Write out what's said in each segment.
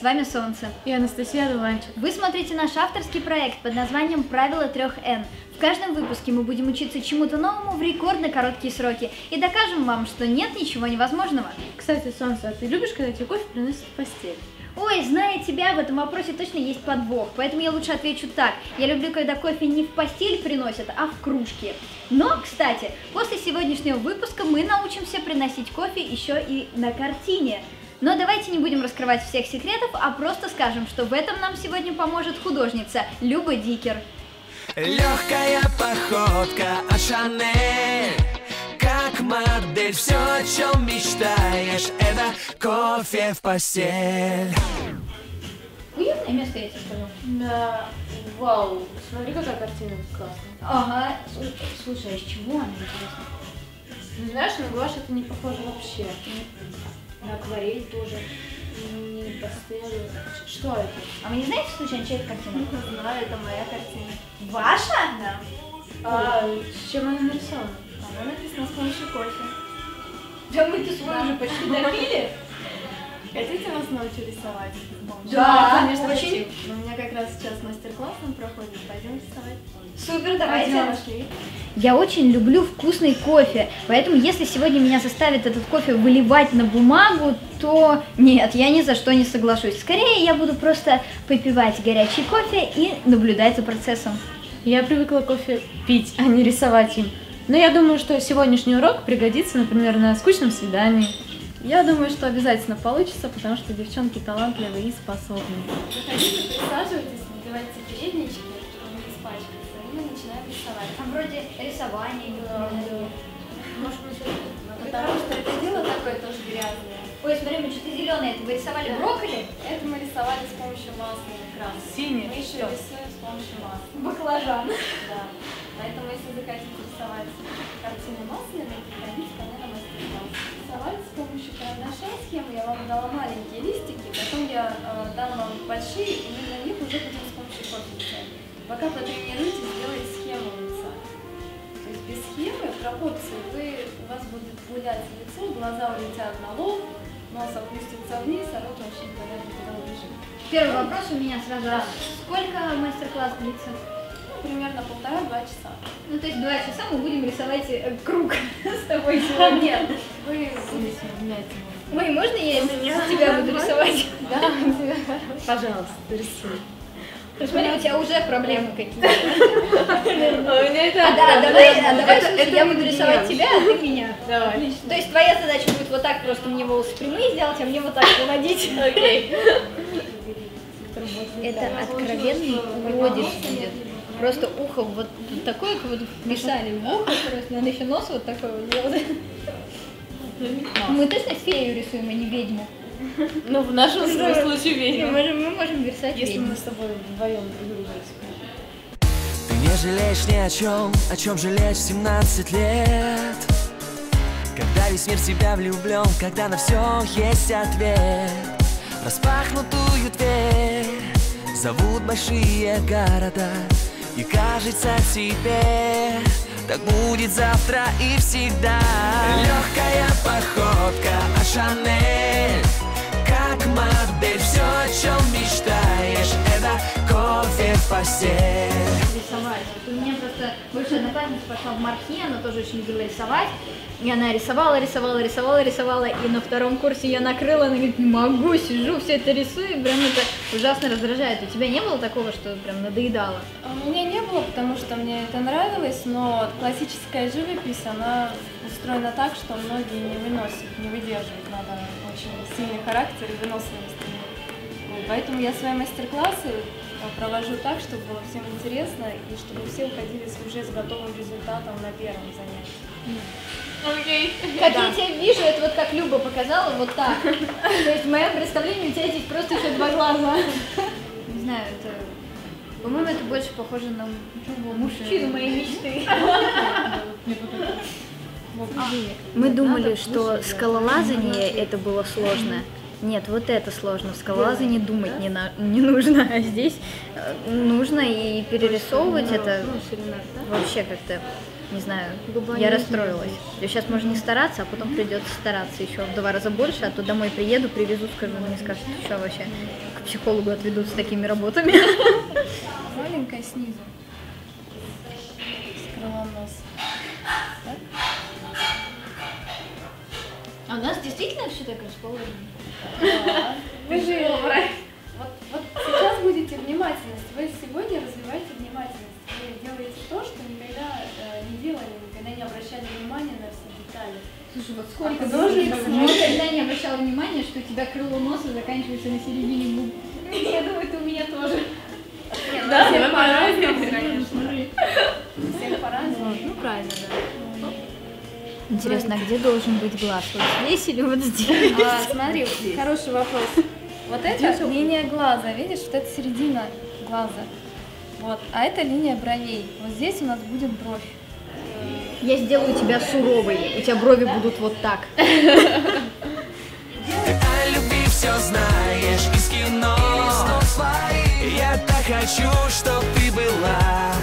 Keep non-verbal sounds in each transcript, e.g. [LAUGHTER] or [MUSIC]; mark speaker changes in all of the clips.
Speaker 1: с вами Солнце.
Speaker 2: И Анастасия Дуванчик.
Speaker 1: Вы смотрите наш авторский проект под названием «Правила трех Н». В каждом выпуске мы будем учиться чему-то новому в рекордно короткие сроки и докажем вам, что нет ничего невозможного.
Speaker 2: Кстати, Солнце, а ты любишь, когда тебе кофе приносят в постель?
Speaker 1: Ой, зная тебя, в этом вопросе точно есть подвох, поэтому я лучше отвечу так. Я люблю, когда кофе не в постель приносят, а в кружке. Но, кстати, после сегодняшнего выпуска мы научимся приносить кофе еще и на картине. Но давайте не будем раскрывать всех секретов, а просто скажем, что в этом нам сегодня поможет художница Люба Дикер.
Speaker 3: Легкая походка от Шанель Как модель, все, о чем мечтаешь Это кофе в постель
Speaker 1: Уютное место, я тебе скажу.
Speaker 2: Да. Вау, смотри, какая картина классная.
Speaker 1: Ага, слушай, а из чего она интересна?
Speaker 2: Ну, знаешь, на гуашь это не похоже вообще.
Speaker 1: На акварель тоже.
Speaker 2: Не пастели. Что это?
Speaker 1: А вы не знаете, случайно, чья это картина?
Speaker 2: Не знаю, это моя картина.
Speaker 1: Ваша? Да.
Speaker 2: А с чем она нарисована?
Speaker 1: Она написана с помощью кофе. Да мы-то свой уже почти допили.
Speaker 4: Хотите вас научу рисовать?
Speaker 1: Да,
Speaker 4: конечно,
Speaker 1: очень.
Speaker 4: хочу. Но у меня как раз сейчас мастер-класс там проходит. Пойдем рисовать.
Speaker 1: Супер, давайте.
Speaker 4: Пойдем, пошли.
Speaker 1: Я очень люблю вкусный кофе, поэтому если сегодня меня заставят этот кофе выливать на бумагу, то нет, я ни за что не соглашусь. Скорее я буду просто попивать горячий кофе и наблюдать за процессом.
Speaker 2: Я привыкла кофе пить, а не рисовать им. Но я думаю, что сегодняшний урок пригодится, например, на скучном свидании.
Speaker 4: Я думаю, что обязательно получится, потому что девчонки талантливые и способные.
Speaker 5: Заходите, присаживайтесь, надевайте переднички, чтобы не испачкаться, и мы начинаем рисовать.
Speaker 1: Там вроде рисование.
Speaker 5: Может быть, потому что это дело такое тоже грязное.
Speaker 1: Ой, смотри, мы что-то зеленое. Это вы рисовали брокколи?
Speaker 5: Это мы рисовали с помощью масляной краски.
Speaker 2: Синий.
Speaker 5: Мы еще рисуем с помощью масла.
Speaker 1: Баклажан.
Speaker 5: Да. Поэтому, если захотите рисовать картину масляной, приходите ко мне на мастер-класс. Рисовать с помощью карандаша схему я вам дала маленькие листики, потом я э, дам вам большие, и мы на них уже будем с помощью кофе писать. Пока потренируйтесь делать схему лица. То есть без схемы, пропорции, вы, у вас будет гулять лицо, глаза улетят на лоб, нос опустится вниз, а рот вообще непонятно куда убежит.
Speaker 1: Первый вопрос у меня сразу. Сколько мастер-класс длится?
Speaker 5: Примерно полтора-два часа.
Speaker 1: Ну, то есть два часа мы будем рисовать э, круг [LAUGHS] с тобой [LAUGHS] сегодня.
Speaker 5: Нет, вы
Speaker 1: Ой, можно я [LAUGHS] тебя буду рисовать?
Speaker 2: Пожалуйста, рисуй.
Speaker 1: Смотри, у тебя уже проблемы какие-то.
Speaker 2: Это...
Speaker 1: А, да, давай, я буду рисовать тебя, а ты меня.
Speaker 2: Давай.
Speaker 1: То есть твоя задача будет вот так просто мне волосы прямые сделать, а мне вот так выводить.
Speaker 2: Окей.
Speaker 1: Это откровенный уродец будет. Просто ухо вот такое, как вот вписали в ухо просто. Надо еще нос вот такой вот сделать. Мы точно фею рисуем, а не ведьму.
Speaker 2: Ну, в нашем случае
Speaker 1: Мы
Speaker 2: ведьма.
Speaker 1: можем, мы можем рисовать
Speaker 2: Если
Speaker 1: ведьму.
Speaker 2: мы с тобой вдвоем.
Speaker 3: Ты не жалеешь ни о чем, о чем жалеть в 17 лет Когда весь мир в тебя влюблен, когда на все есть ответ Распахнутую дверь зовут большие города И кажется тебе, так будет завтра и всегда. Легкая походка от Шанель Как модель, все, о чем мечтаешь Это кофе в постель
Speaker 1: рисовать. Вот у меня просто бывшая одноклассница пошла в мархе, она тоже очень любила рисовать. И она рисовала, рисовала, рисовала, рисовала. И на втором курсе я накрыла, она говорит, не могу, сижу, все это рисую, и прям это ужасно раздражает. У тебя не было такого, что прям надоедало?
Speaker 5: А У меня не было, потому что мне это нравилось, но классическая живопись, она устроена так, что многие не выносят, не выдерживают. Очень сильный характер и выносливость. Вот, Поэтому я свои мастер-классы э, провожу так, чтобы было всем интересно и чтобы все уходили с- уже с готовым результатом на первом занятии.
Speaker 2: Окей.
Speaker 1: Как я тебя вижу, это вот как Люба показала, вот так. То есть в моем представлении у тебя здесь просто еще два глаза. Не знаю, это... По-моему, это больше похоже на мужчину моей мечты. Мы думали, что скалолазание это было сложно. Нет, вот это сложно. В скалолазании думать не, на- не нужно, а здесь э, нужно и перерисовывать это вообще как-то не знаю, я расстроилась. Сейчас можно не стараться, а потом придется стараться еще в два раза больше, а то домой приеду, привезу, скажу, мне скажут, что вообще, к психологу отведут с такими работами.
Speaker 5: Маленькая снизу. С крылом носа.
Speaker 1: А у нас действительно все так расположено?
Speaker 5: Да. Вы же... Вот, вот сейчас будете внимательность. Вы сегодня развиваете внимательность. Вы делаете то, что никогда э, не делали, никогда не обращали внимания на все детали.
Speaker 1: Слушай, вот
Speaker 5: сколько
Speaker 1: художников
Speaker 5: быть?
Speaker 1: никогда не обращала внимания, что у тебя крыло носа заканчивается на середине губ. Я думаю, это у меня тоже.
Speaker 5: Нет, ну, всех по-разному, конечно. Всех по-разному.
Speaker 2: Ну, правильно, да.
Speaker 1: Интересно, а где должен быть глаз? Вот здесь или вот здесь?
Speaker 5: А, смотри, хороший вопрос. Вот это линия глаза, видишь, вот это середина глаза. Вот, а это линия бровей. Вот здесь у нас будет бровь.
Speaker 1: Я сделаю тебя суровой, у тебя брови будут вот так.
Speaker 3: Ты о любви все знаешь из кино Я так хочу, чтоб ты была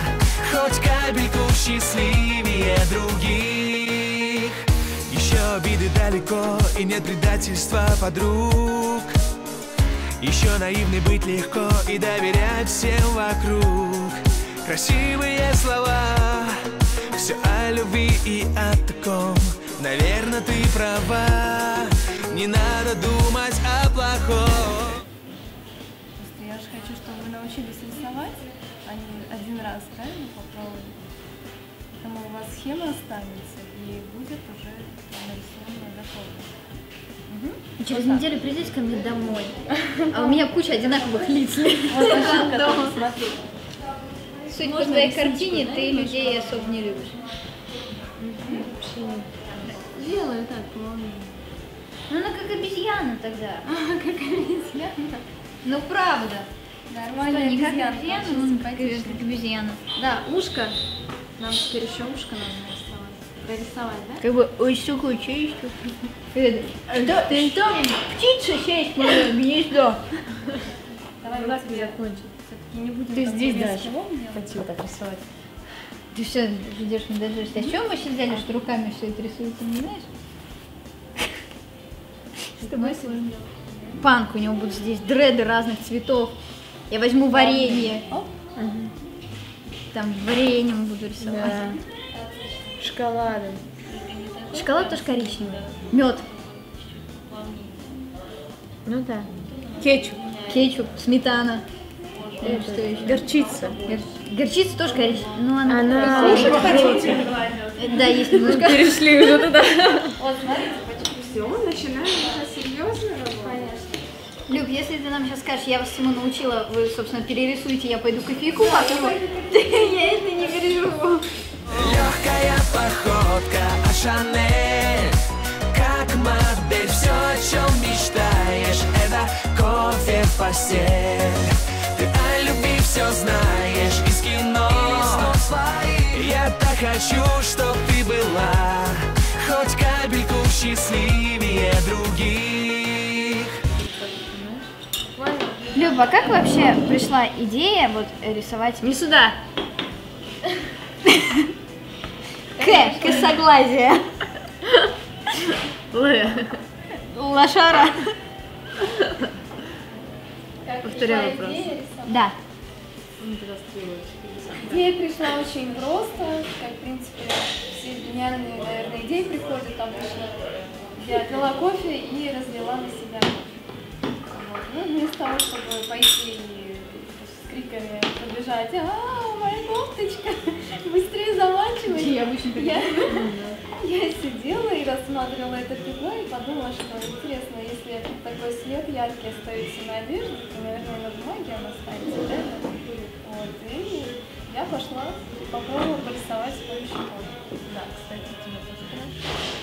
Speaker 3: Хоть капельку счастливее других обиды далеко и нет предательства подруг. Еще наивный быть легко и доверять всем вокруг. Красивые слова Все о любви и о таком. Наверное, ты права Не надо думать о плохом.
Speaker 5: Просто я же хочу, чтобы вы научились рисовать, а не один раз, правильно, попробовали. Поэтому у вас схема останется и будет уже нарисовано готово.
Speaker 1: Через неделю придите ко мне домой. [LAUGHS] А у меня куча одинаковых лиц.
Speaker 5: Вот ошибка тоже, смотри.
Speaker 1: Суть по твоей картине, ты людей особо не любишь.
Speaker 2: Делаю так, по-моему.
Speaker 1: Ну она как обезьяна тогда. [LAUGHS]
Speaker 5: Как обезьяна.
Speaker 1: Ну правда.
Speaker 5: Нормальная
Speaker 1: Что, не как
Speaker 5: обезьяна, симпатичная.
Speaker 1: как обезьяна.
Speaker 2: Да, ушко. Нам теперь еще ушко надо нарисовать. Прорисовать, да?
Speaker 1: Как бы, ой, сука, честь. Да, ты там птица сесть мое гнездо.
Speaker 5: Давай
Speaker 2: так и
Speaker 5: тебе
Speaker 2: закончим.
Speaker 5: все-таки не будем
Speaker 2: Ты здесь дальше.
Speaker 5: килом делать.
Speaker 2: Хотел так рисовать.
Speaker 1: Ты все ждешь, не дождешься. А чего мы сидели, что руками все это рисуется, не знаешь?
Speaker 2: Тобой сложно.
Speaker 1: Панк у него будут здесь, дреды разных цветов. Я возьму варенье.
Speaker 5: Оп.
Speaker 1: Там вареньем буду рисовать.
Speaker 2: Да. Шоколадом.
Speaker 1: Шоколад тоже коричневый. Мед,
Speaker 2: Ну да. Кетчуп.
Speaker 1: кетчуп, сметана. Э, Что еще?
Speaker 2: Горчица.
Speaker 1: Гор- Горчица тоже коричневая. Ну, она,
Speaker 2: Она...
Speaker 1: Э, Да, есть немножко.
Speaker 2: Перешли уже туда. [LAUGHS]
Speaker 5: Вот, смотрите, почему.
Speaker 6: Все, начинаем уже серьезно работать.
Speaker 5: Конечно.
Speaker 1: Люк, если ты нам сейчас скажешь, я вас всему научила, вы, собственно, перерисуйте, я пойду кофейку попью. [LAUGHS] Я это не переживу.
Speaker 3: Легкая походка от Шанель Как модель, все, о чем мечтаешь Это кофе в постель Ты о любви все знаешь из кино Я так хочу, чтоб ты была Хоть капельку счастливее
Speaker 1: Люба, а как вообще пришла идея вот рисовать
Speaker 2: Не сюда.
Speaker 1: К, косоглазие,
Speaker 2: Л.
Speaker 1: лошара?
Speaker 5: Как
Speaker 2: Повторяю вопрос.
Speaker 1: Да.
Speaker 5: Идея пришла очень просто, как, в принципе, все гениальные, наверное, идеи приходят там точно. Я отвела кофе и разлила на себя. Вместо того, чтобы пойти и с криками побежать, а, моя кофточка, [LAUGHS] быстрее замачивай.
Speaker 1: Я обычно
Speaker 5: Я, [LAUGHS] я сидела и рассматривала это пятно и подумала, что интересно, если такой свет яркий остается на одежде, то, наверное, на бумаге он останется, да? Вот, и я пошла попробовала порисовать с помощью кофе. Да, кстати, тебе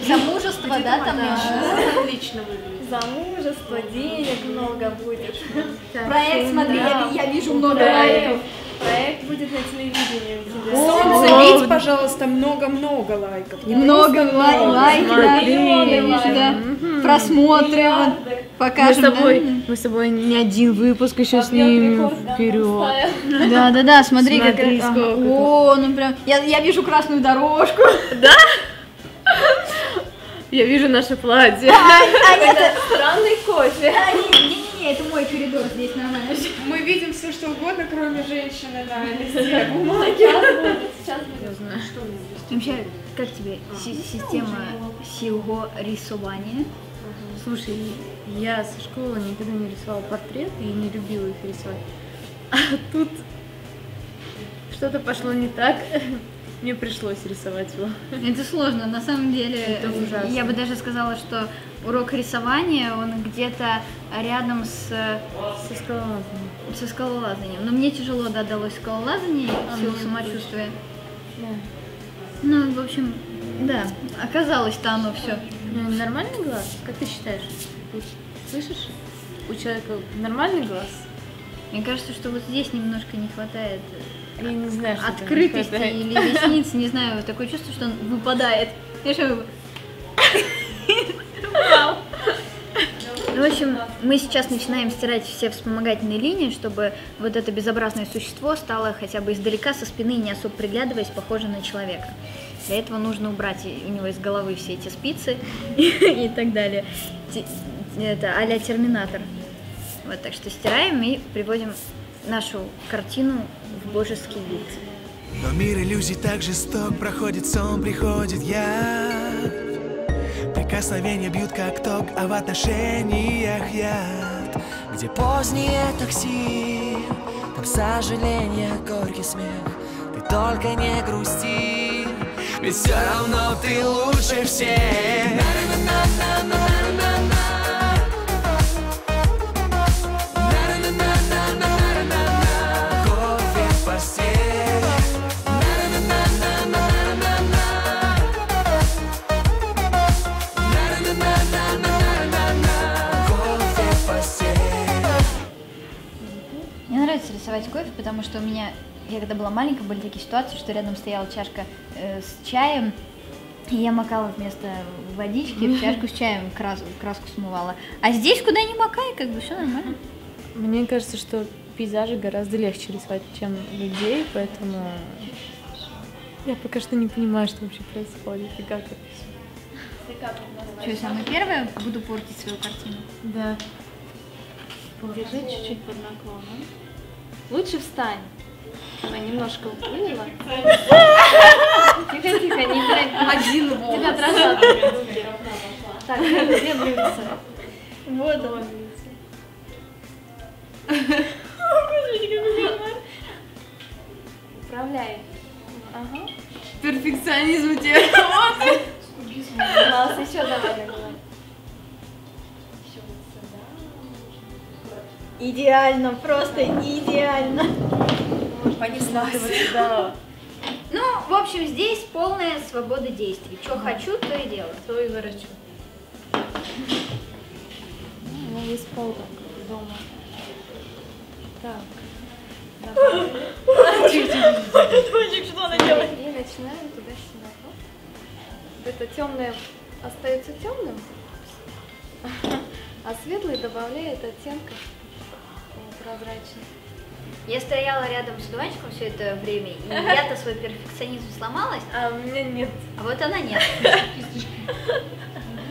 Speaker 1: Замужество, да, там еще?
Speaker 2: Отлично выглядит.
Speaker 5: Замужество, денег много будет.
Speaker 1: Проект, смотри, я, я вижу много
Speaker 5: Проект,
Speaker 1: лайков.
Speaker 5: проект будет на телевидении у тебя.
Speaker 6: Забейте, пожалуйста, много-много лайков. Не
Speaker 1: Много
Speaker 6: просто
Speaker 1: лай-
Speaker 6: много.
Speaker 1: лайки, да, да. Просмотры, покажем.
Speaker 2: мы с тобой,
Speaker 1: да?
Speaker 2: мы с тобой не один выпуск еще снимем вперед.
Speaker 1: Да, да, да, смотри, как. О, ну прям. Я, я вижу красную дорожку.
Speaker 2: Я вижу наше платье.
Speaker 1: А, это-
Speaker 5: Странный кофе.
Speaker 1: а, не, не, не, не, это мой коридор, здесь нормально.
Speaker 6: Мы видим все, что угодно, кроме женщины на листе бумаги.
Speaker 5: Сейчас будет.
Speaker 1: Вообще, как тебе си- система сего рисования?
Speaker 2: Слушай, я со школы никогда не рисовала портреты и не любила их рисовать. А тут что-то пошло не так. Мне пришлось рисовать его.
Speaker 1: Это сложно, на самом деле.
Speaker 2: Это ужасно.
Speaker 1: Я бы даже сказала, что урок рисования, он где-то рядом с,
Speaker 2: Со скалолазанием.
Speaker 1: со скалолазанием. Но мне тяжело да, далось скалолазание в силу самочувствия.
Speaker 2: Да.
Speaker 1: Ну, в общем, да, оказалось-то оно все.
Speaker 2: Ну, Нормальный глаз? Как ты считаешь? Слышишь? У человека нормальный глаз?
Speaker 1: Мне кажется, что вот здесь немножко не хватает
Speaker 2: Я не знаю, что
Speaker 1: открытости
Speaker 2: хватает.
Speaker 1: или ресниц, не знаю, такое чувство, что он выпадает. Бы- В общем, мы сейчас начинаем стирать все вспомогательные линии, чтобы вот это безобразное существо стало хотя бы издалека со спины, не особо приглядываясь, похоже на человека. Для этого нужно убрать у него из головы все эти спицы [LAUGHS] и так далее. Это а-ля Терминатор. Вот, так что стираем и приводим нашу картину в божеский вид.
Speaker 3: Но мир иллюзий так жесток Проходит сон, приходит я Прикосновения бьют как ток А в отношениях яд Где позднее такси Там сожаление, горький смех Ты только не грусти Ведь все равно ты лучше всех На-на-на-на-на-на-на-на.
Speaker 1: Нравится рисовать кофе, потому что у меня, я когда была маленькая, были такие ситуации, что рядом стояла чашка э, с чаем, и я макала вместо водички в чашку с [LAUGHS] чаем крас- краску смывала. А здесь куда ни макай, как бы все нормально.
Speaker 2: Мне кажется, что пейзажи гораздо легче рисовать, чем людей, поэтому я пока что не понимаю, что вообще происходит и как это.
Speaker 1: Что, я самое первое буду портить свою картину?
Speaker 2: Да.
Speaker 5: Держи чуть-чуть под наклоном. Лучше встань. Она немножко уплыла. Тихо, тихо, не торопись. Один Тебя дрожат руки. Так, где блюдце?
Speaker 1: Вот он.
Speaker 5: Управляй. Ага.
Speaker 6: Перфекционизм у тебя.
Speaker 5: Глаз еще давай
Speaker 1: Идеально, просто идеально.
Speaker 6: Понеслась.
Speaker 2: Да,
Speaker 1: Ну, в общем, здесь полная свобода действий. Что хочу, то и делаю.
Speaker 2: то и ворочу.
Speaker 5: У меня есть пол как дома. Так. Давай. И начинаем туда-сюда. Это темное остается темным, а светлый добавляет оттенков прозрачных.
Speaker 1: Я стояла рядом с дуванчиком все это время, и я-то свой перфекционизм сломалась,
Speaker 2: А у меня нет.
Speaker 1: а вот она нет.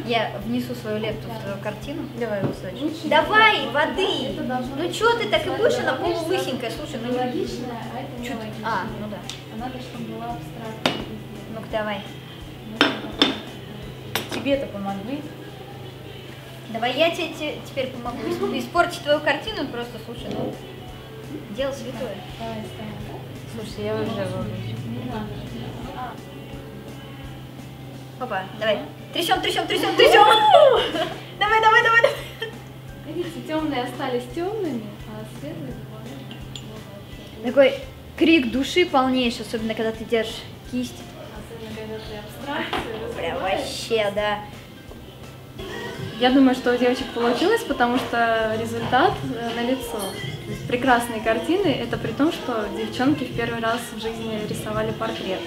Speaker 1: Я внесу свою лепту в твою картину.
Speaker 2: Давай.
Speaker 5: Лучше
Speaker 1: Давай, воды!
Speaker 5: Это
Speaker 1: Ну что ты так и будешь, она
Speaker 5: Видишь,
Speaker 1: полулысенькая, слушай, ну
Speaker 5: логичное, а это не логично.
Speaker 1: А, ну да.
Speaker 5: Надо, чтобы была абстрактная.
Speaker 1: Ну-ка давай.
Speaker 2: Тебе-то помогли.
Speaker 1: Давай я тебе те- теперь помогу ис- испортить твою картину, просто, слушай, ну, дело святое.
Speaker 2: Слушай, я уже волнуюсь.
Speaker 5: Не надо. А,
Speaker 1: Опа, давай. Трясем, трясем, трясем, трясем. [LAUGHS] Давай, давай, давай, давай.
Speaker 5: видите, темные остались темными, а светлые добавляют.
Speaker 1: Такой крик души полнейший, особенно когда ты держишь кисть.
Speaker 5: Особенно, когда ты абстракцию
Speaker 1: Прям вообще, да.
Speaker 5: Я думаю, что у девочек получилось, потому что результат на лицо. Прекрасные картины, это при том, что девчонки в первый раз в жизни рисовали портрет.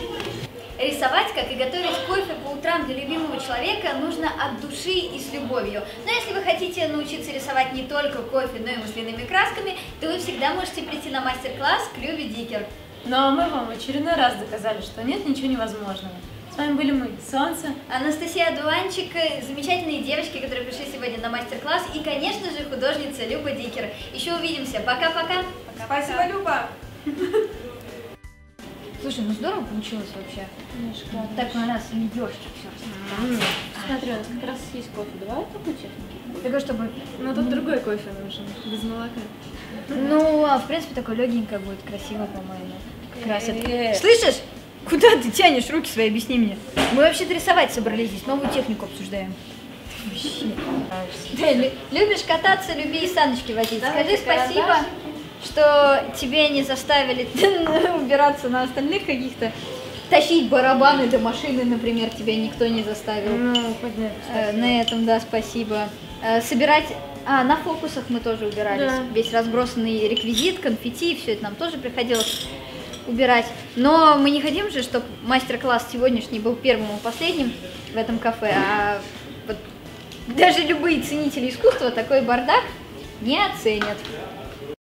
Speaker 1: Рисовать, как и готовить кофе по утрам для любимого человека, нужно от души и с любовью. Но если вы хотите научиться рисовать не только кофе, но и масляными красками, то вы всегда можете прийти на мастер-класс к Любе Дикер.
Speaker 2: Ну а мы вам в очередной раз доказали, что нет ничего невозможного. С вами были мы, Солнце.
Speaker 1: Анастасия Дуанчик, замечательные девочки, которые пришли сегодня на мастер-класс, и, конечно же, художница Люба Дикер. Еще увидимся. Пока-пока.
Speaker 6: Спасибо, Люба.
Speaker 1: Слушай, ну здорово получилось вообще. Так на нас ледёшки все.
Speaker 2: Смотри, у нас как раз есть кофе. Давай такую технику.
Speaker 1: Такое, чтобы...
Speaker 2: Но тут другой кофе нужен, без молока.
Speaker 1: Ну, а в принципе, такое легенькое будет, красиво, по-моему.
Speaker 2: Э.
Speaker 1: Слышишь? Куда ты тянешь руки свои, объясни мне. Мы вообще-то рисовать собрались здесь, новую технику обсуждаем. Вообще. Лю- любишь кататься, люби и саночки водить. Скажи спасибо, что тебе не заставили [LAUGHS] убираться на остальных каких-то. Тащить барабаны до машины, например, тебя никто не заставил.
Speaker 2: Ну, поднять.
Speaker 1: Э, На этом, да, спасибо. Э, Собирать... А, на фокусах мы тоже убирались.
Speaker 2: Да.
Speaker 1: Весь разбросанный реквизит, конфетти, все это нам тоже приходилось убирать. Но мы не хотим же, чтобы мастер-класс сегодняшний был первым и последним в этом кафе, а вот даже любые ценители искусства такой бардак не оценят.